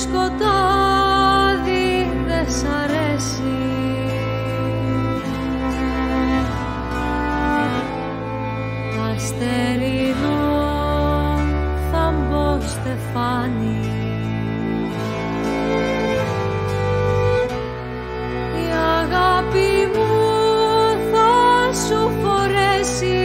σκοτάδι δεν σ' αρέσει. Αστερινό θαμπό στεφάνι. Η αγάπη μου θα σου φορέσει.